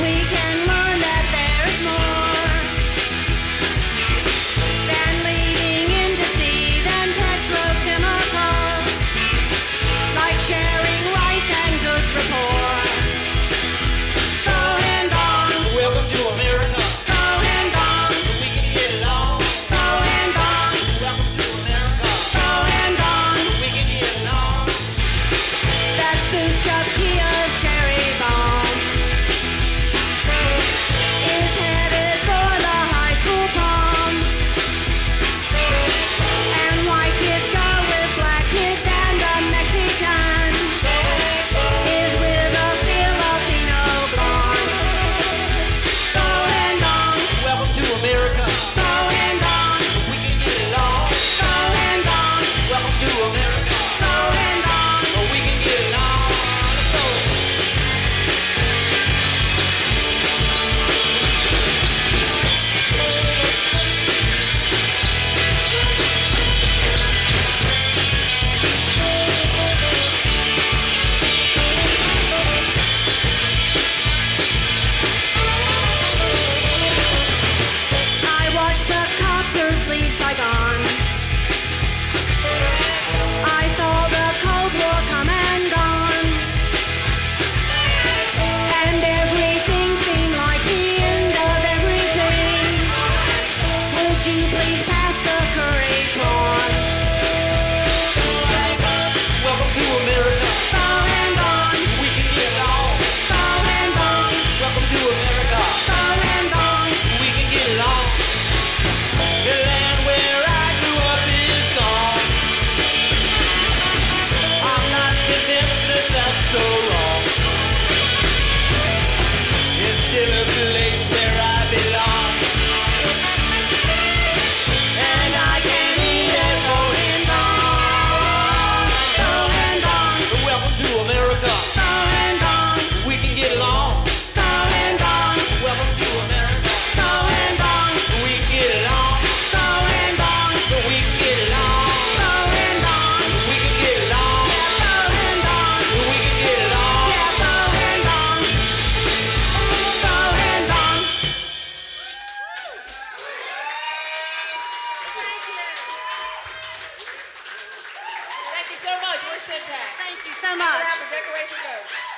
weekend. you please pass the curry Thank you so much. The decoration goes.